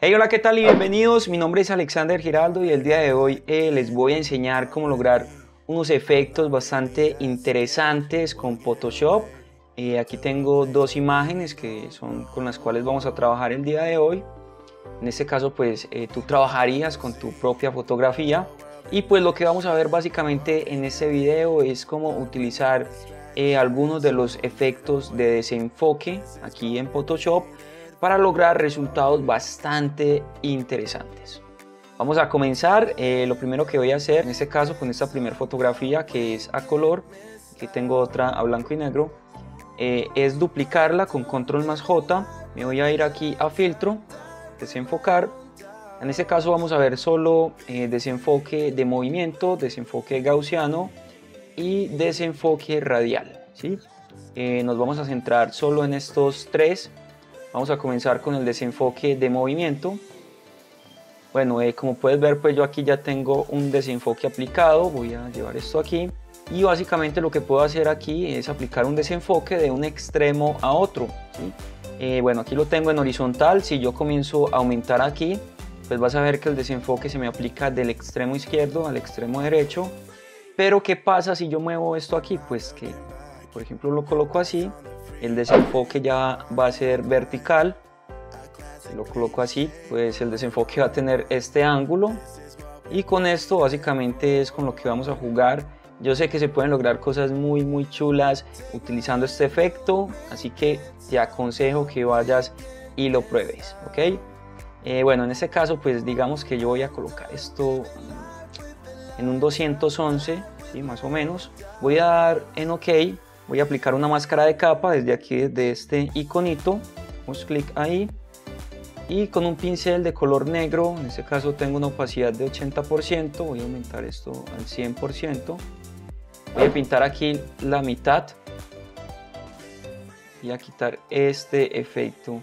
Hey, hola, ¿qué tal y bienvenidos? Mi nombre es Alexander Giraldo y el día de hoy eh, les voy a enseñar cómo lograr unos efectos bastante interesantes con Photoshop. Eh, aquí tengo dos imágenes que son con las cuales vamos a trabajar el día de hoy. En este caso, pues eh, tú trabajarías con tu propia fotografía. Y pues lo que vamos a ver básicamente en este video es cómo utilizar algunos de los efectos de desenfoque aquí en Photoshop para lograr resultados bastante interesantes. Vamos a comenzar, eh, lo primero que voy a hacer en este caso con esta primera fotografía que es a color, aquí tengo otra a blanco y negro, eh, es duplicarla con control más J, me voy a ir aquí a filtro, desenfocar, en este caso vamos a ver solo eh, desenfoque de movimiento, desenfoque gaussiano y desenfoque radial, ¿sí? nos vamos a centrar solo en estos tres Vamos a comenzar con el desenfoque de movimiento. Bueno, eh, como puedes ver, pues yo aquí ya tengo un desenfoque aplicado. Voy a llevar esto aquí. Y básicamente lo que puedo hacer aquí es aplicar un desenfoque de un extremo a otro. Eh, bueno, aquí lo tengo en horizontal. Si yo comienzo a aumentar aquí, pues vas a ver que el desenfoque se me aplica del extremo izquierdo al extremo derecho. Pero ¿qué pasa si yo muevo esto aquí? Pues que, por ejemplo, lo coloco así el desenfoque ya va a ser vertical. Lo coloco así pues el desenfoque va a tener este ángulo. Y con esto básicamente es con lo que vamos a jugar. Yo sé que se pueden lograr cosas muy muy chulas utilizando este efecto así que te aconsejo que vayas y lo pruebes ok eh, bueno en este caso pues digamos que yo voy a colocar esto en un 211 ¿sí? más o menos. Voy a dar en ok voy a aplicar una máscara de capa desde aquí, desde este iconito, damos clic ahí. Y con un pincel de color negro, en este caso tengo una opacidad de 80%, voy a aumentar esto al 100%, voy a pintar aquí la mitad. Y a quitar este efecto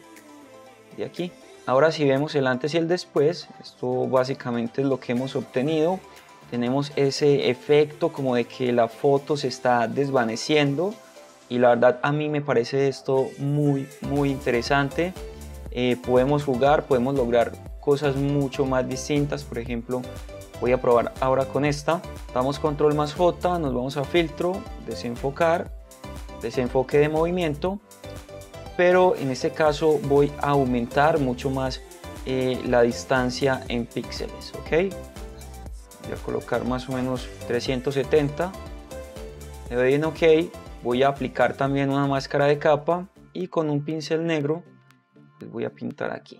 de aquí. Ahora si vemos el antes y el después, esto básicamente es lo que hemos obtenido. Tenemos ese efecto como de que la foto se está desvaneciendo y la verdad a mí me parece esto muy muy interesante. Eh, podemos jugar podemos lograr cosas mucho más distintas. Por ejemplo voy a probar ahora con esta. Damos control más J nos vamos a filtro desenfocar desenfoque de movimiento. Pero en este caso voy a aumentar mucho más eh, la distancia en píxeles ok voy a colocar más o menos 370 le doy en ok voy a aplicar también una máscara de capa y con un pincel negro les voy a pintar aquí.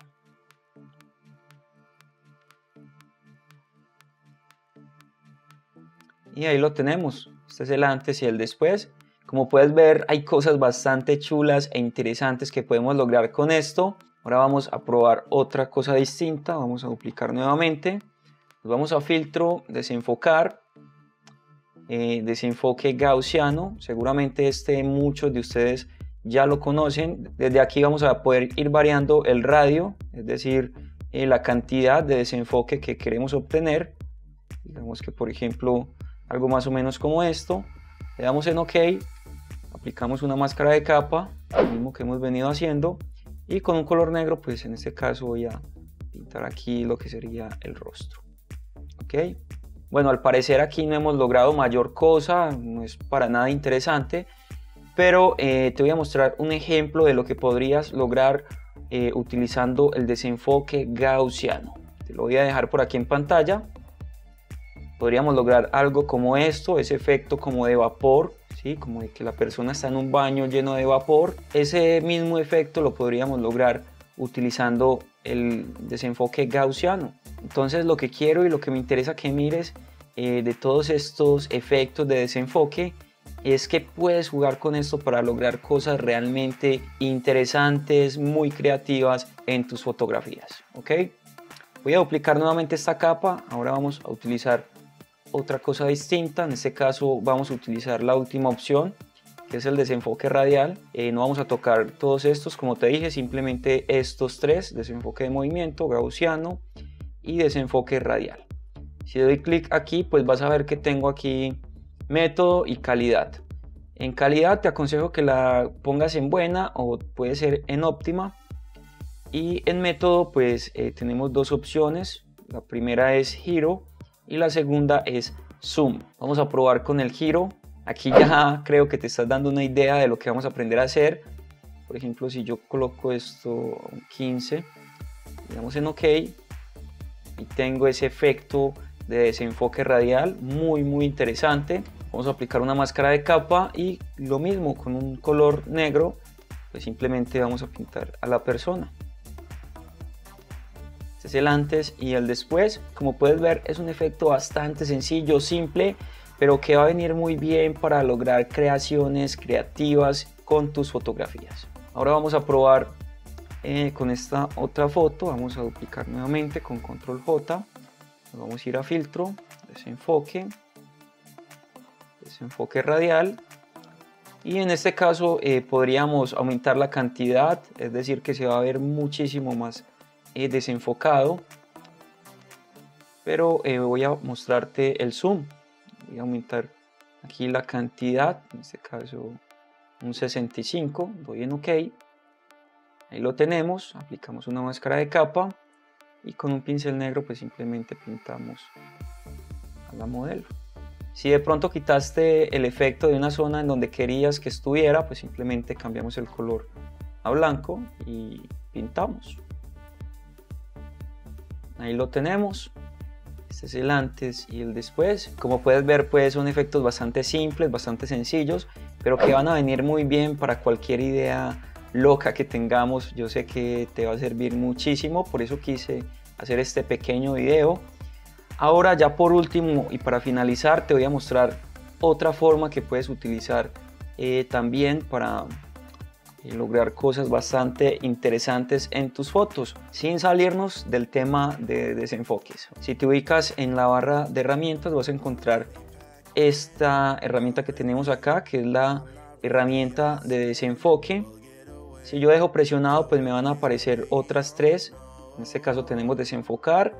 Y ahí lo tenemos. Este es el antes y el después. Como puedes ver hay cosas bastante chulas e interesantes que podemos lograr con esto. Ahora vamos a probar otra cosa distinta. Vamos a duplicar nuevamente. Vamos a filtro, desenfocar, eh, desenfoque gaussiano, seguramente este muchos de ustedes ya lo conocen. Desde aquí vamos a poder ir variando el radio, es decir, eh, la cantidad de desenfoque que queremos obtener. Digamos que por ejemplo algo más o menos como esto. Le damos en OK, aplicamos una máscara de capa, lo mismo que hemos venido haciendo. Y con un color negro, pues en este caso voy a pintar aquí lo que sería el rostro. ¿ok? Bueno, al parecer aquí no hemos logrado mayor cosa, no es para nada interesante, pero eh, te voy a mostrar un ejemplo de lo que podrías lograr eh, utilizando el desenfoque gaussiano. Te lo voy a dejar por aquí en pantalla. Podríamos lograr algo como esto, ese efecto como de vapor, ¿sí? como de que la persona está en un baño lleno de vapor. Ese mismo efecto lo podríamos lograr utilizando el desenfoque gaussiano. Entonces lo que quiero y lo que me interesa que mires eh, de todos estos efectos de desenfoque es que puedes jugar con esto para lograr cosas realmente interesantes, muy creativas en tus fotografías. ¿ok? Voy a duplicar nuevamente esta capa, ahora vamos a utilizar otra cosa distinta, en este caso vamos a utilizar la última opción es el desenfoque radial. Eh, no vamos a tocar todos estos, como te dije, simplemente estos tres, desenfoque de movimiento, gaussiano y desenfoque radial. Si doy clic aquí, pues vas a ver que tengo aquí método y calidad. En calidad te aconsejo que la pongas en buena o puede ser en óptima. Y en método pues eh, tenemos dos opciones. La primera es giro y la segunda es zoom. Vamos a probar con el giro. Aquí ya creo que te estás dando una idea de lo que vamos a aprender a hacer. Por ejemplo, si yo coloco esto un 15, digamos en OK, y tengo ese efecto de desenfoque radial muy muy interesante. Vamos a aplicar una máscara de capa y lo mismo con un color negro pues simplemente vamos a pintar a la persona. Este es el antes y el después. Como puedes ver es un efecto bastante sencillo simple pero que va a venir muy bien para lograr creaciones creativas con tus fotografías. Ahora vamos a probar eh, con esta otra foto vamos a duplicar nuevamente con control J. Vamos a ir a filtro desenfoque desenfoque radial. Y en este caso eh, podríamos aumentar la cantidad es decir que se va a ver muchísimo más eh, desenfocado. Pero voy a mostrarte el zoom voy a aumentar aquí la cantidad en este caso un 65 doy en ok Ahí lo tenemos, aplicamos una máscara de capa y con un pincel negro pues simplemente pintamos a la modelo. Si de pronto quitaste el efecto de una zona en donde querías que estuviera, pues simplemente cambiamos el color a blanco y pintamos. Ahí lo tenemos. Este es el antes y el después. Como puedes ver, pues son efectos bastante simples, bastante sencillos, pero que van a venir muy bien para cualquier idea loca que tengamos, yo sé que te va a servir muchísimo, por eso quise hacer este pequeño video. Ahora ya por último y para finalizar te voy a mostrar otra forma que puedes utilizar eh, también para eh, lograr cosas bastante interesantes en tus fotos sin salirnos del tema de desenfoques. Si te ubicas en la barra de herramientas vas a encontrar esta herramienta que tenemos acá que es la herramienta de desenfoque si yo dejo presionado, pues me van a aparecer otras tres. En este caso tenemos desenfocar,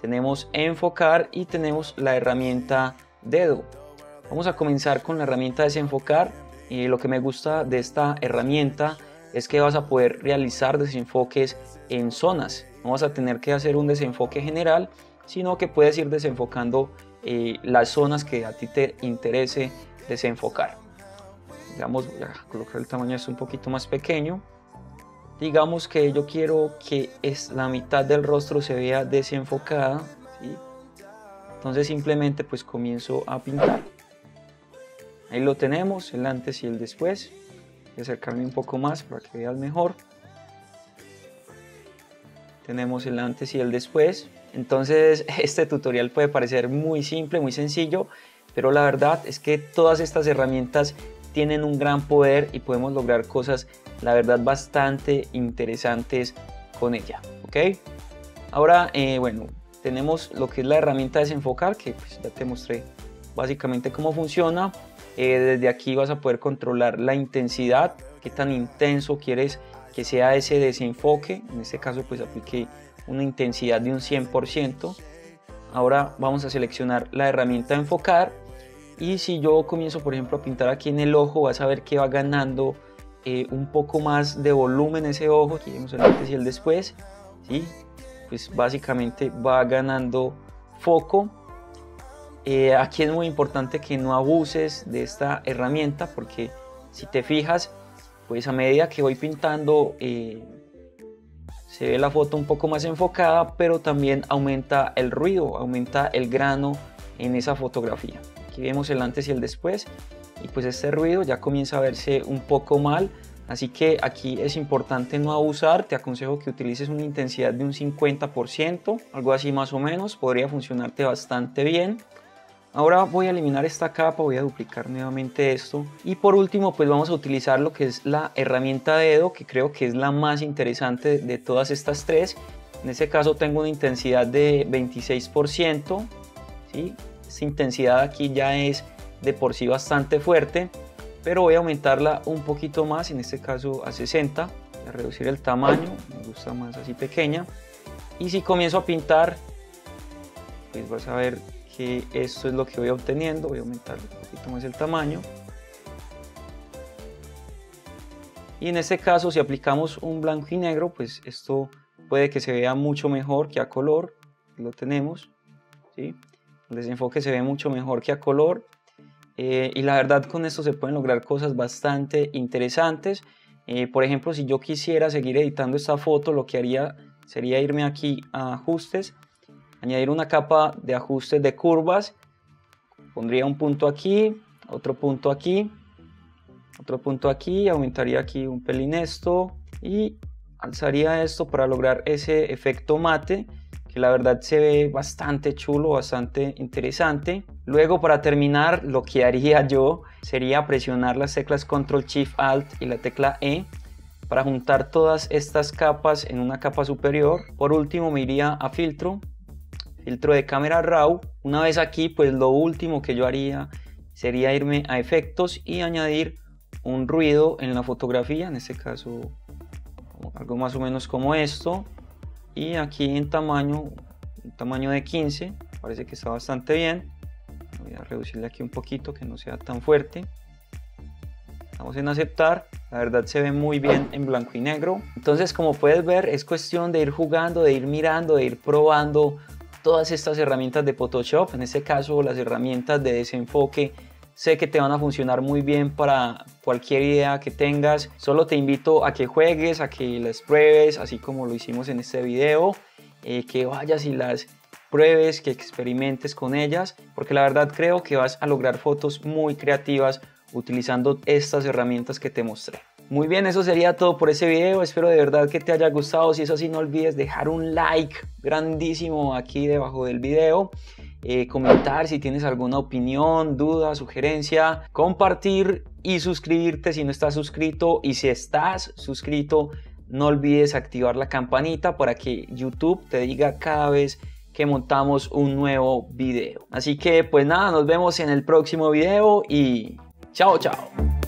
tenemos enfocar y tenemos la herramienta dedo. Vamos a comenzar con la herramienta desenfocar. Y lo que me gusta de esta herramienta es que vas a poder realizar desenfoques en zonas. No vas a tener que hacer un desenfoque general, sino que puedes ir desenfocando eh, las zonas que a ti te interese desenfocar. Digamos, voy a colocar el tamaño es un poquito más pequeño digamos que yo quiero que es la mitad del rostro se vea desenfocada entonces simplemente pues comienzo a pintar ahí lo tenemos el antes y el después voy a acercarme un poco más para que veas mejor tenemos el antes y el después entonces este tutorial puede parecer muy simple muy sencillo pero la verdad es que todas estas herramientas tienen un gran poder y podemos lograr cosas, la verdad, bastante interesantes con ella. ¿Ok? Ahora, eh, bueno, tenemos lo que es la herramienta desenfocar, que pues, ya te mostré básicamente cómo funciona. Eh, desde aquí vas a poder controlar la intensidad, qué tan intenso quieres que sea ese desenfoque. En este caso, pues apliqué una intensidad de un 100%. Ahora vamos a seleccionar la herramienta enfocar y si yo comienzo, por ejemplo, a pintar aquí en el ojo, vas a ver que va ganando eh, un poco más de volumen ese ojo. Aquí vemos el antes y el después. ¿sí? Pues básicamente va ganando foco. Eh, aquí es muy importante que no abuses de esta herramienta porque si te fijas, pues a medida que voy pintando eh, se ve la foto un poco más enfocada, pero también aumenta el ruido, aumenta el grano en esa fotografía. Aquí vemos el antes y el después y pues este ruido ya comienza a verse un poco mal. Así que aquí es importante no abusar, te aconsejo que utilices una intensidad de un 50%, algo así más o menos, podría funcionarte bastante bien. Ahora voy a eliminar esta capa, voy a duplicar nuevamente esto. Y por último, pues vamos a utilizar lo que es la herramienta dedo, que creo que es la más interesante de todas estas tres. En este caso tengo una intensidad de 26%, ¿sí? Esta intensidad aquí ya es de por sí bastante fuerte, pero voy a aumentarla un poquito más, en este caso a 60, a reducir el tamaño, me gusta más así pequeña. Y si comienzo a pintar, pues vas a ver que esto es lo que voy obteniendo, voy a aumentar un poquito más el tamaño. Y en este caso, si aplicamos un blanco y negro, pues esto puede que se vea mucho mejor que a color, lo tenemos, ¿sí? el desenfoque se ve mucho mejor que a color eh, y la verdad con esto se pueden lograr cosas bastante interesantes. Eh, por ejemplo, si yo quisiera seguir editando esta foto, lo que haría sería irme aquí a ajustes, añadir una capa de ajustes de curvas, pondría un punto aquí, otro punto aquí, otro punto aquí, aumentaría aquí un pelín esto y alzaría esto para lograr ese efecto mate que la verdad se ve bastante chulo, bastante interesante. Luego para terminar lo que haría yo sería presionar las teclas Control Shift Alt y la tecla E para juntar todas estas capas en una capa superior. Por último me iría a filtro, filtro de cámara RAW. Una vez aquí pues lo último que yo haría sería irme a efectos y añadir un ruido en la fotografía, en este caso algo más o menos como esto. Y aquí en tamaño un tamaño de 15 parece que está bastante bien. Voy a reducirle aquí un poquito que no sea tan fuerte. Estamos en aceptar la verdad se ve muy bien en blanco y negro. Entonces como puedes ver es cuestión de ir jugando de ir mirando de ir probando todas estas herramientas de Photoshop en este caso las herramientas de desenfoque Sé que te van a funcionar muy bien para cualquier idea que tengas. Solo te invito a que juegues, a que las pruebes, así como lo hicimos en este video. Eh, que vayas y las pruebes, que experimentes con ellas, porque la verdad creo que vas a lograr fotos muy creativas utilizando estas herramientas que te mostré. Muy bien, eso sería todo por ese video. Espero de verdad que te haya gustado. Si es así, no olvides dejar un like grandísimo aquí debajo del video. Eh, comentar si tienes alguna opinión, duda, sugerencia, compartir y suscribirte si no estás suscrito y si estás suscrito no olvides activar la campanita para que YouTube te diga cada vez que montamos un nuevo video. Así que pues nada, nos vemos en el próximo video y chao chao.